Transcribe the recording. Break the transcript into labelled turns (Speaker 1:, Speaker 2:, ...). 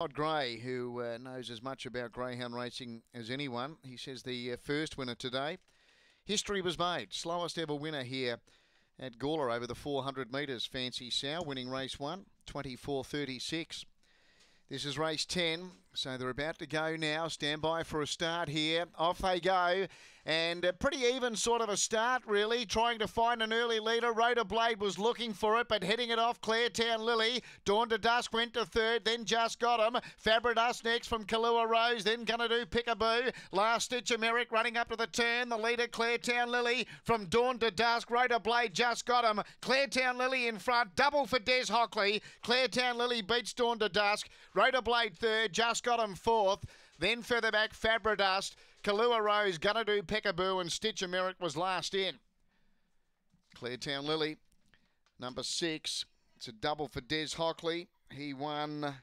Speaker 1: Todd Gray, who uh, knows as much about greyhound racing as anyone, he says the uh, first winner today. History was made. Slowest ever winner here at Gawler over the 400 metres. Fancy Sow winning race one, 24.36. This is race 10, so they're about to go now. Stand by for a start here. Off they go, and a pretty even sort of a start, really. Trying to find an early leader. Rhoda Blade was looking for it, but heading it off. Claretown Lily. Dawn to Dusk went to third, then just got him. Fabridus next from Kalua Rose, then gonna do Peekaboo. Last Stitch Merrick running up to the turn. The leader, Claretown Lily, from Dawn to Dusk. Rhoda Blade just got him. Claretown Lily in front, double for Des Hockley. Claretown Lily beats Dawn to Dusk. Rhoda Blade third, just got him fourth. Then further back, Fabridust, Kalua Rose, Gonna Do Peekaboo, and Stitch Americ was last in. Claretown Lily, number six. It's a double for Des Hockley. He won